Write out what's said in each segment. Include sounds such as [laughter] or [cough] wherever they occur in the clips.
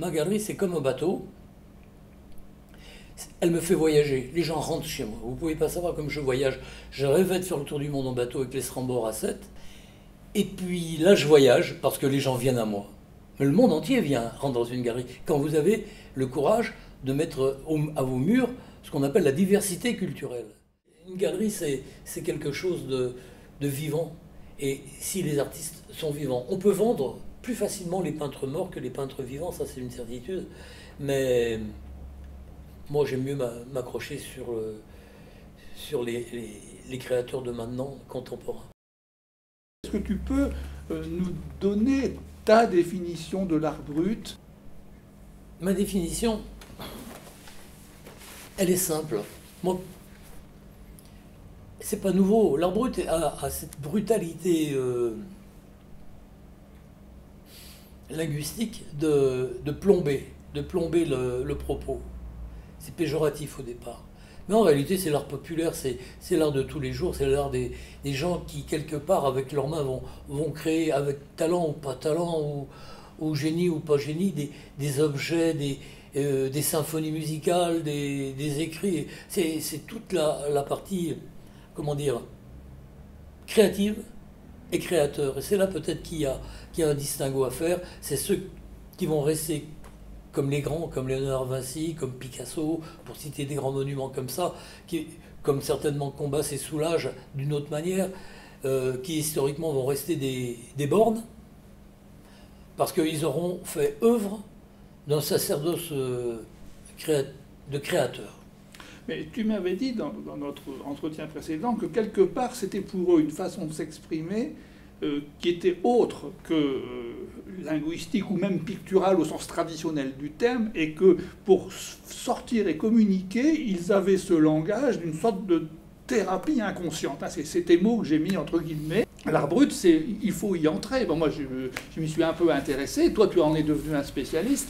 ma galerie, c'est comme un bateau. Elle me fait voyager. Les gens rentrent chez moi. Vous pouvez pas savoir comme je voyage. Je rêvais de faire le tour du monde en bateau avec les Strambord à 7. Et puis là, je voyage parce que les gens viennent à moi. Mais le monde entier vient rentrer dans une galerie. Quand vous avez le courage de mettre à vos murs ce qu'on appelle la diversité culturelle. Une galerie, c'est quelque chose de vivant. Et si les artistes sont vivants, on peut vendre plus facilement les peintres morts que les peintres vivants, ça c'est une certitude. Mais moi j'aime mieux m'accrocher sur, sur les, les, créateurs de maintenant, contemporains. Est-ce que tu peux euh, nous donner ta définition de l'art brut? Ma définition, elle est simple. Moi, c'est pas nouveau. L'art brut a, cette brutalité euh, linguistique de, plomber, de plomber le, propos. C'est péjoratif au départ. Mais en réalité, c'est l'art populaire, c'est l'art de tous les jours, c'est l'art des, gens qui, quelque part, avec leurs mains, vont, vont créer, avec talent ou pas talent, ou, génie ou pas génie, des, objets, des, euh, des symphonies musicales, des, écrits. C'est toute la partie comment dire, créative et. Et c'est là peut-être qu'il y, a, a un distinguo à faire. C'est ceux qui vont rester comme les grands, comme Léonard Vinci, comme Picasso, pour citer des grands monuments comme ça, qui, comme certainement Combat et Soulage d'une autre manière, euh, qui historiquement vont rester des, des bornes, parce qu'ils auront fait œuvre d'un sacerdoce euh, de créateur. Mais tu m'avais dit dans, notre entretien précédent que quelque part c'était pour eux une façon de s'exprimer euh, qui était autre que euh, linguistique ou même picturale au sens traditionnel du terme, et que pour sortir et communiquer, ils avaient ce langage d'une sorte de thérapie inconsciente. Hein, c'est ces mots que j'ai mis entre guillemets. L'art brut, c'est il faut y entrer. Bon, moi, je, je m'y suis un peu intéressé. Toi, tu en es devenu un spécialiste.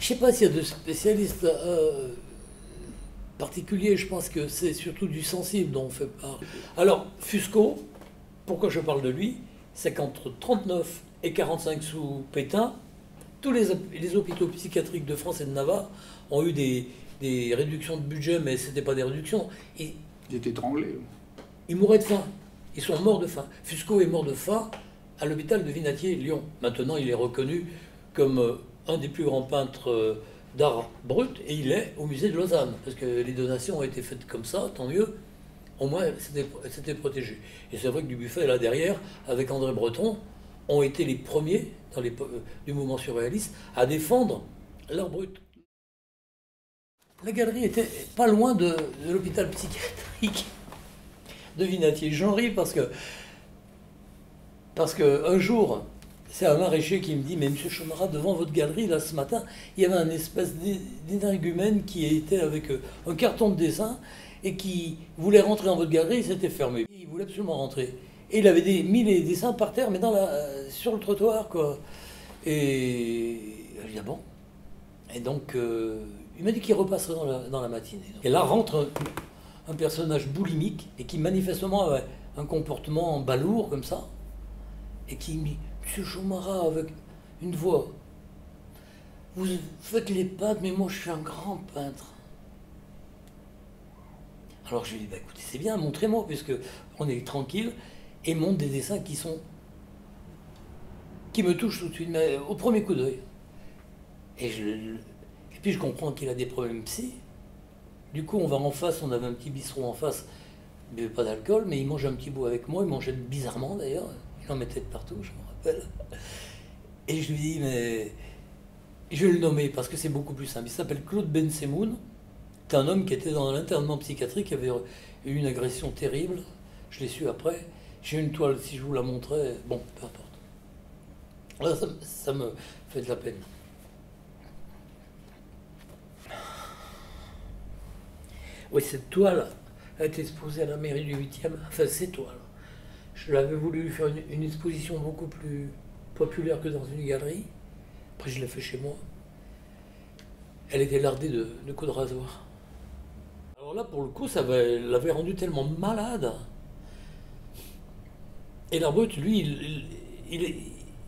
Je ne sais pas s'il y a de spécialistes. Euh, particulier, je pense que c'est surtout du sensible dont on fait part. Alors, Fusco, pourquoi je parle de lui? C'est qu'entre 39 et 45 sous Pétain, tous les, les, hôpitaux psychiatriques de France et de Navarre ont eu des, des réductions de budget, mais ce n'était pas des réductions. Ils, étaient étranglés. Ils mouraient de faim. Ils sont morts de faim. Fusco est mort de faim à l'hôpital de Vinatier, Lyon. Maintenant, il est reconnu comme euh, un des plus grands peintres euh, d'art brut et il est au musée de Lausanne, parce que les donations ont été faites comme ça, tant mieux. Au moins, c'était protégé. Et c'est vrai que Dubuffet, là derrière, avec André Breton, ont été les premiers euh, du mouvement surréaliste à défendre l'art brut. La galerie était pas loin de, de l'hôpital psychiatrique de Vinatier. J'en ris parce que, parce que un jour, c'est un maraîcher qui me dit, mais monsieur Chomara, devant votre galerie, là, ce matin, il y avait un espèce d'énergumène qui était avec euh, un carton de dessin et qui voulait rentrer dans votre galerie, c'était fermé. Il voulait absolument rentrer. Et il avait mis les dessins par terre, mais dans la, euh, sur le trottoir, quoi. Et je dis, ah bon Et donc, euh, il m'a dit qu'il repasserait dans la, matinée. Et là rentre un, un personnage boulimique et qui manifestement avait un comportement balourd, comme ça, et qui Monsieur Chomara avec une voix. Vous faites les peintres, mais moi je suis un grand peintre. Alors je lui dis, bah, écoutez, c'est bien, montrez-moi, puisque on est tranquille, et montre des dessins qui sont. qui me touchent tout de suite, mais au premier coup d'œil. Et, puis je comprends qu'il a des problèmes psy. Du coup, on va en face, on avait un petit bistrot en face, il buvait pas d'alcool, mais il mange un petit bout avec moi, il mangeait bizarrement d'ailleurs, il en mettait de partout, je et je lui dis, mais je vais le nommer parce que c'est beaucoup plus simple. Il s'appelle Claude Ben Semoun. C'est un homme qui était dans l'internement psychiatrique, qui avait eu une agression terrible. Je l'ai su après. J'ai une toile, si je vous la montrais, bon, peu importe. Là, ça, ça me fait de la peine. Oui, cette toile a été exposée à la mairie du 8e, enfin ces toiles. Je l'avais voulu faire une, exposition beaucoup plus populaire que dans une galerie. Après, je l'ai fait chez moi. Elle était lardée de, coups de rasoir. Alors là, pour le coup, ça l'avait rendu tellement malade. Et l'art lui,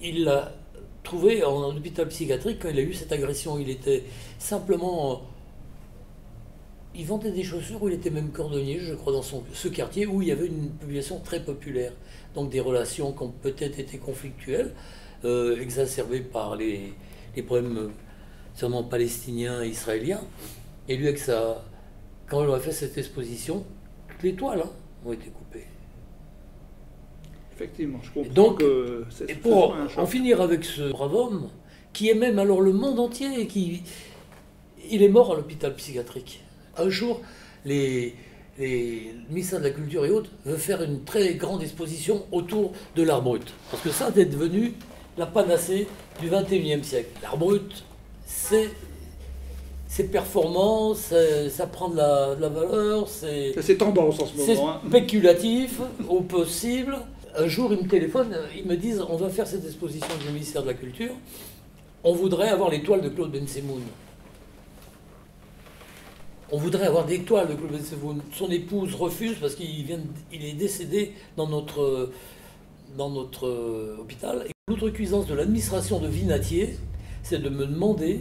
il l'a trouvé en hôpital psychiatrique quand il a eu cette agression. Il était simplement. Il vendait des chaussures où il était même cordonnier, je crois, dans son, ce quartier où il y avait une population très populaire. Donc des relations qui ont peut-être été conflictuelles, euh, exacerbées par les, les problèmes seulement palestiniens et israéliens. Et lui, avec quand il a fait cette exposition, toutes les toiles hein, ont été coupées. Effectivement, je comprends donc, que et pour en finir avec ce brave homme, qui aime même alors le monde entier, et qui, il est mort à l'hôpital psychiatrique. Un jour, les, les ministères de la Culture et autres veulent faire une très grande exposition autour de l'art brut. Parce que ça est devenu la panacée du 21e siècle. L'art brut, c'est c'est performant, ça prend de la, valeur, c'est. C'est tendance en ce moment. Hein. spéculatif [laughs] au possible. Un jour, ils me téléphonent, ils me disent on va faire cette exposition du ministère de la Culture. On voudrait avoir l'étoile de Claude Bensemoun. On voudrait avoir des toiles de Claude. Son épouse refuse parce qu'il vient, il est décédé dans notre, euh, hôpital. L'autre cuisance de l'administration de Vinatier, c'est de me demander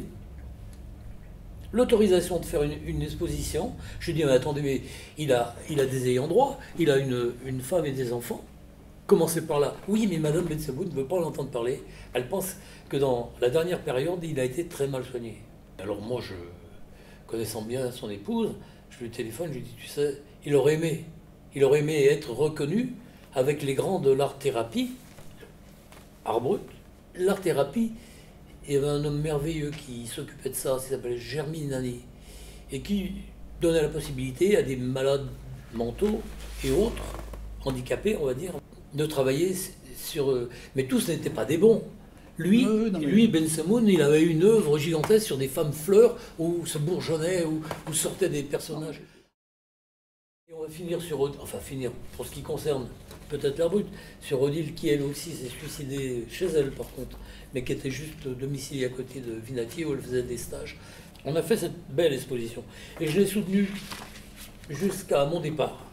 l'autorisation de faire une, exposition. Je lui dis, mais attendez, mais il a, des ayants droit, il a une, une femme et des enfants. Commencez par là. Oui, mais Madame Betsabou ne veut pas l'entendre parler. Elle pense que dans la dernière période, il a été très mal soigné. Alors moi, je, connaissant bien son épouse, je lui téléphone, je lui dis, tu sais, il aurait aimé, il aurait aimé être reconnu avec les grands de l'art-thérapie, art brut. L'art-thérapie, il y avait un homme merveilleux qui s'occupait de ça, qui s'appelait Germine Nani, et qui donnait la possibilité à des malades mentaux et autres, handicapés, on va dire, de travailler sur eux. Mais tous n'étaient pas des bons. Lui, lui Ben Samoun, il avait une œuvre gigantesque sur des femmes fleurs où se bourgeonnaient, où, où sortaient des personnages. Et on va finir sur, enfin finir, pour ce qui concerne peut-être la brute, sur Odile qui elle aussi s'est suicidée chez elle par contre, mais qui était juste domiciliée à côté de Vinatier où elle faisait des stages. On a fait cette belle exposition et je l'ai soutenue jusqu'à mon départ.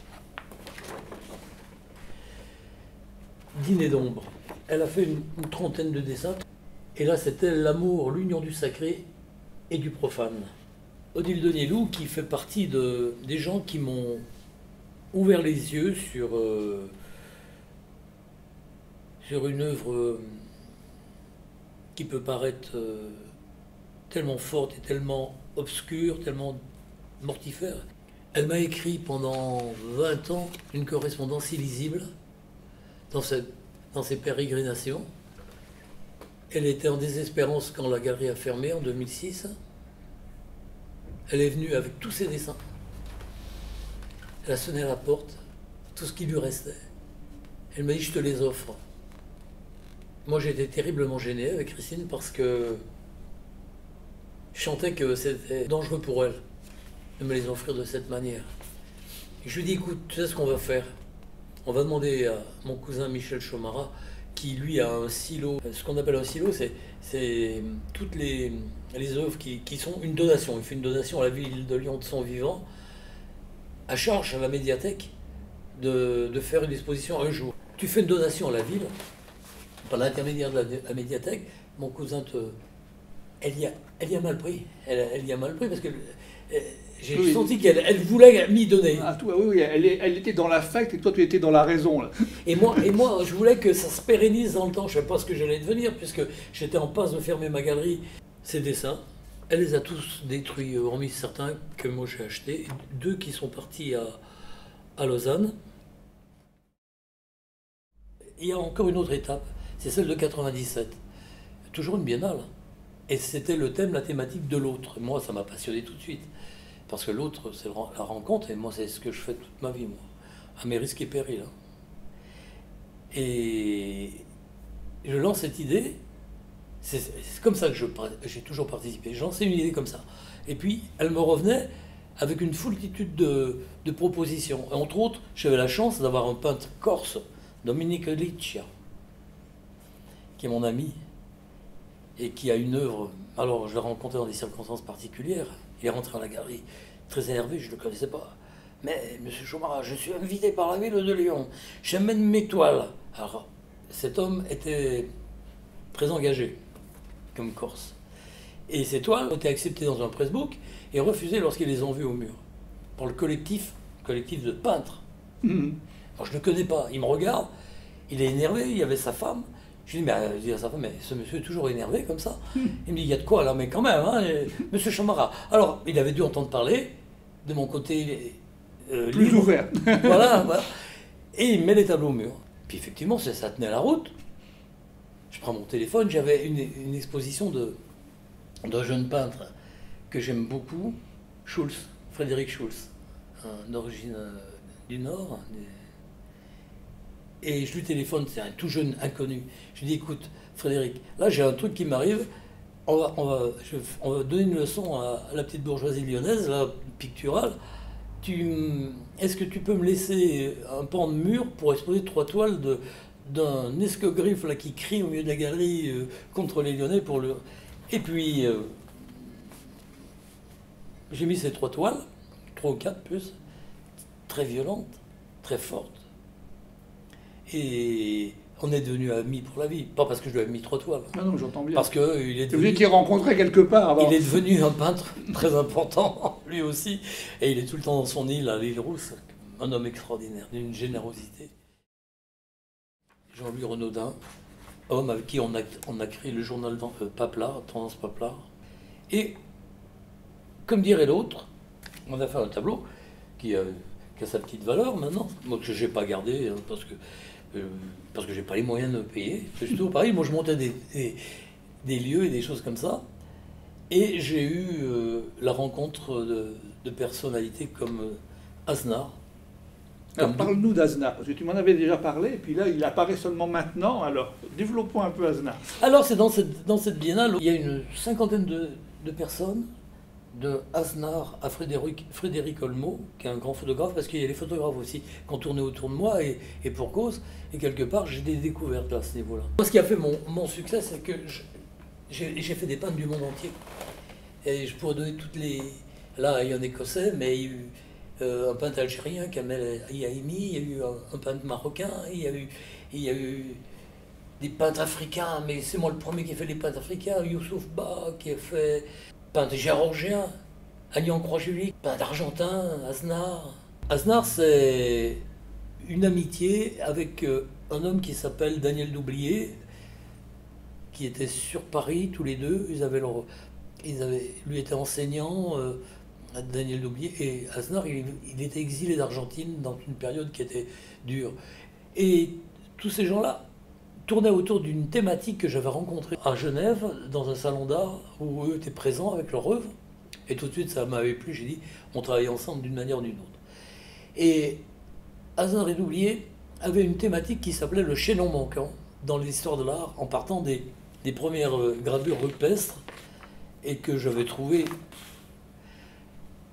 Dîner d'ombre. Elle a fait une, trentaine de dessins et là c'était l'amour, l'union du sacré et du profane. Odile Denielou qui fait partie de, des gens qui m'ont ouvert les yeux sur, euh, sur une œuvre euh, qui peut paraître euh, tellement forte et tellement obscure, tellement mortifère. Elle m'a écrit pendant 20 ans une correspondance illisible dans, dans ses pérégrinations. Elle était en désespérance quand la galerie a fermé en 2006. Elle est venue avec tous ses dessins. Elle a sonné à la porte, tout ce qui lui restait. Elle m'a dit Je te les offre. Moi, j'étais terriblement gêné avec Christine parce que je sentais que c'était dangereux pour elle de me les offrir de cette manière. Je lui dis Écoute, tu sais ce qu'on va faire On va demander à mon cousin Michel Chomara, qui lui a un silo. Ce qu'on appelle un silo, c'est toutes les, œuvres qui, sont une donation. Il fait une donation à la ville de Lyon de son vivant à charge à la médiathèque de, faire une exposition un jour. Tu fais une donation à la ville, par l'intermédiaire de la, médiathèque, mon cousin te. Elle y a, elle y a mal pris. Elle, y a mal pris parce que euh, j'ai senti qu'elle elle voulait m'y donner. Ah, toi, oui, oui elle, elle, était dans l'affect et toi tu étais dans la raison. Là. Et, moi, et moi, je voulais que ça se pérennise dans le temps. Je ne savais pas ce que j'allais devenir puisque j'étais en passe de fermer ma galerie. Ces dessins, elle les a tous détruits, euh, hormis certains que moi j'ai achetés, deux qui sont partis à, à Lausanne. Il y a encore une autre étape, c'est celle de 97. Toujours une biennale. Et c'était le thème, la thématique de l'autre. Moi, ça m'a passionné tout de suite. Parce que l'autre, c'est la rencontre, et moi, c'est ce que je fais toute ma vie. À mes risques et périls. Hein. Et je lance cette idée, c'est comme ça que j'ai toujours participé. J'en sais une idée comme ça. Et puis, elle me revenait avec une foultitude de, de propositions. entre autres, j'avais la chance d'avoir un peintre corse, Dominique Liccia, qui est mon ami, et qui a une œuvre. Alors, je l'ai rencontré dans des circonstances particulières. Il est rentré à la galerie très énervé, je ne le connaissais pas. Mais, monsieur Chomara, je suis invité par la ville de Lyon. J'amène mes toiles. Alors, cet homme était très engagé. comme Corse. Et ces toiles ont été acceptées dans un pressbook et refusées lorsqu'ils les ont vues au mur. Par le collectif, collectif de peintres. Mhm. Alors je ne le connais pas. Il me regarde, il est énervé, il y avait sa femme. Je lui dis, mais, euh, je dis à sa femme, mais ce monsieur est toujours énervé comme ça. Il me dit, il y a de quoi là, mais quand même, hein, monsieur Chamara. Alors, il avait dû entendre parler de mon côté euh, Plus libre. ouvert. [laughs] voilà, voilà. Et il met les tableaux au mur. Puis effectivement, ça, ça tenait la route. Je prends mon téléphone, j'avais une, une exposition de d'un jeune peintre que j'aime beaucoup, Schulz, Frédéric Schulz, d'origine euh, du Nord. des- Et je lui téléphone, c'est un tout jeune inconnu. Je lui dis, écoute, Frédéric, là j'ai un truc qui m'arrive. On va, on, va, donner une leçon à, la petite bourgeoisie lyonnaise, picturale. Est-ce que tu peux me laisser un pan de mur pour exposer trois toiles d'un escogriffe là, qui crie au milieu de la galerie euh, contre les Lyonnais pour le. Et puis, euh, j'ai mis ces trois toiles, trois ou quatre plus, très violentes, très fortes. Et on est devenus amis pour la vie. Pas parce que je lui ai mis trois toiles, Ah non, j'entends bien. parce qu'il est devenu, étiez rencontré quelque part avant. il est devenu un peintre [laughs] très important, [laughs] lui aussi. Et il est tout le temps dans son île, à l'île Rousse. Un homme extraordinaire, d'une générosité. Jean-Louis Renaudin, homme avec qui on a, on a créé le journal euh, Paplard, Tendance Paplard. Et, comme dirait l'autre, on a fait un tableau qui a, qui a sa petite valeur maintenant, moi que je n'ai pas gardé hein, parce que euh, parce que j'ai pas les moyens de me payer. C'est toujours pareil, moi je montais des, des, des lieux et des choses comme ça. Et j'ai eu euh, la rencontre de, de personnalités comme euh, Aznar. Alors, parle-nous d'Aznar, parce que tu m'en avais déjà parlé, et puis là, il apparaît seulement maintenant. Alors, développons un peu Aznar. Alors, c'est dans cette, dans cette biennale, où il y a une cinquantaine de, de personnes, de Aznar à Frédéric, Frédéric Olmo, qui est un grand photographe, parce qu'il y a les photographes aussi qui ont tourné autour de moi, et, et pour cause, et quelque part, j'ai des découvertes à ce niveau-là. Moi, ce qui a fait mon, mon succès, c'est que j'ai fait des peintres du monde entier. Et je pourrais donner toutes les... Là, il y a un Écossais, mais il y a eu euh, un peintre algérien, Kamel Yaimi, il y a eu un, un peintre marocain, il y a eu... Il y a eu des peintres africains, mais c'est moi le premier qui a fait les peintres africains, Youssouf Ba, qui a fait peintre géorgien, Agnan Croix-Julie, peintre argentin, Aznar. Aznar, c'est une amitié avec euh, un homme qui s'appelle Daniel Doublier, qui était sur Paris tous les deux. Ils avaient leur, lui était enseignant, euh, Daniel Doublier, et Aznar, il était exilé d'Argentine dans une période qui était dure. Et tous ces gens-là tournaient autour d'une thématique que j'avais rencontrée à Genève, dans un salon d'art, où eux étaient présents avec leur œuvre. Et tout de suite, ça m'avait plu. J'ai dit, on travaille ensemble d'une manière ou d'une autre. Et Hazard et Doublier avaient une thématique qui s'appelait le chaînon manquant dans l'histoire de l'art, en partant des, des premières euh, gravures rupestres, et que j'avais trouvé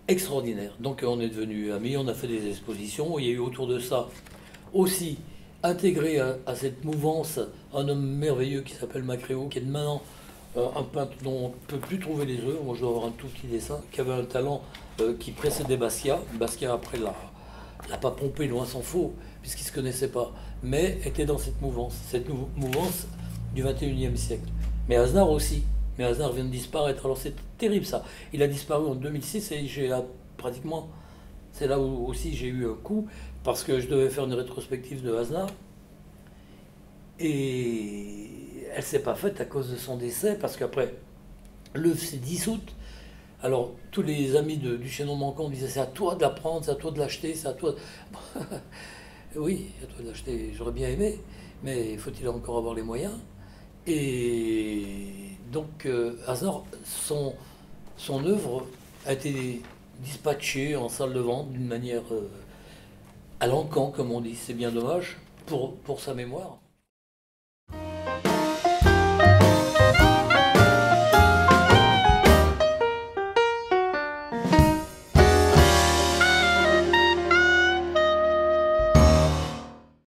extraordinaire. Donc on est devenus amis, on a fait des expositions, il y a eu autour de ça aussi intégré à, cette mouvance un homme merveilleux qui s'appelle Macréo, qui est maintenant euh, un peintre dont on ne peut plus trouver les œuvres, moi je dois avoir un tout petit dessin, qui avait un talent euh, qui précédait Basquiat. Basquiat après l'a, l'a pas pompé, loin s'en faut, puisqu'il ne se connaissait pas, mais était dans cette mouvance, cette mouvance du 21e siècle. Mais Aznar aussi. Mais Aznar vient de disparaître. Alors c'est terrible ça. Il a disparu en 2006 et j'ai ah, pratiquement. C'est là où aussi j'ai eu un coup parce que je devais faire une rétrospective de Aznar. Et elle s'est pas faite à cause de son décès parce qu'après, l'œuvre s'est dissoute. Alors tous les amis de- du chaînon manquant disaient c'est à toi de la prendre, c'est à toi de l'acheter, c'est à toi. [laughs] oui, à toi de l'acheter, j'aurais bien aimé, mais faut-il encore avoir les moyens? Et donc, euh, son œuvre a été dispatchée en salle de vente d'une manière euh, à l'encan, comme on dit? C'est bien dommage pour, pour sa mémoire.